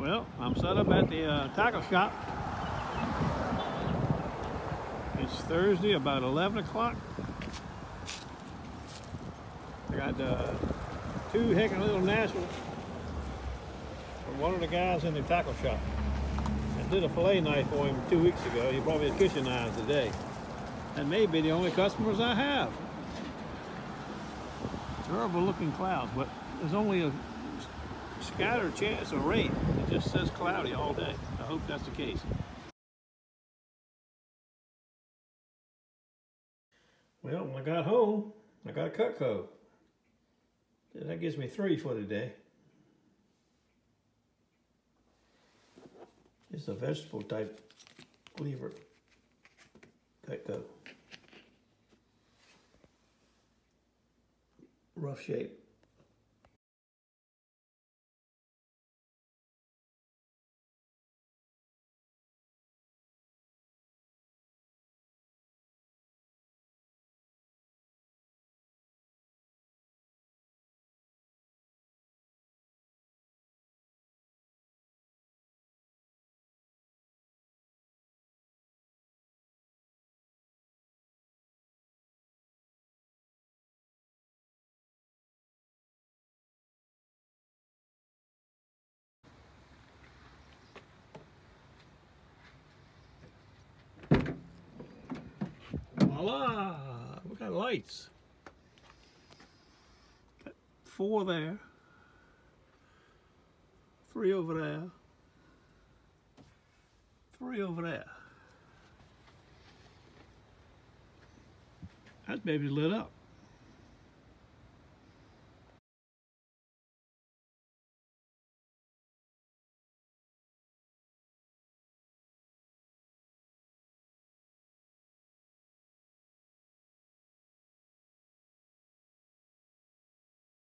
Well, I'm set up at the uh, tackle shop. It's Thursday, about 11 o'clock. I got uh, two heckin' little Nashville from one of the guys in the tackle shop. I did a fillet knife for him two weeks ago. He brought me a kitchen knife today. That may be the only customers I have. Terrible looking clouds, but there's only a scattered chance of rain. It just says cloudy all day. I hope that's the case. Well, when I got home, I got a Cutco. That gives me three for the day. It's a vegetable type cleaver Cutco. Rough shape. Voila! We got lights. Got four there. Three over there. Three over there. That baby lit up.